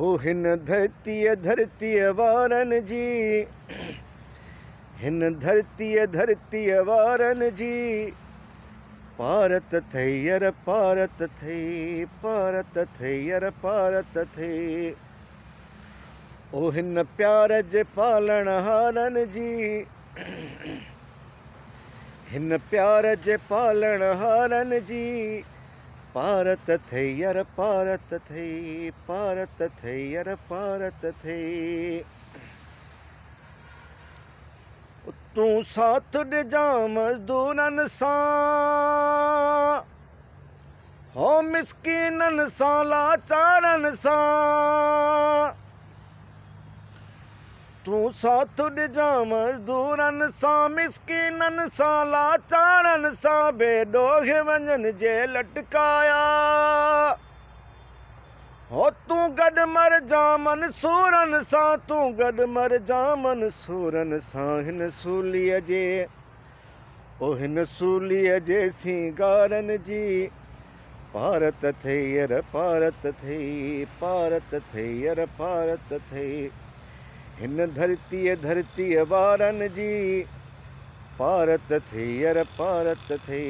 ओ हिन धरतीय धरतीय वारन जी हिन धरतीय धरतीय वारन जी पारत यर पारत थई पारत यर पारत थई ओ हिन प्यार जे पालण हारन जी हिन प्यार जे पालण हारनि जी पारत यार पारत थई पारत यार पारत थई तूं साथ ॾिजा मज़दूरनि सां हो मिसकिननि सां लाचारनि सां तूं साथ ॾिजा मज़ूरनि सां मिसकिननि सां लाचारनिटकाया हो तूं मर जामनि सां तूं मर जाम सूरनि सां हिन सूलीअ जे ओ हिन सूलीअ जे सिंगारनि जी पारत थे यर पारत थे पारत थे यर पारत थे हिन धरतीअ धरतीअ वारनि जी पारत थियर पारत थी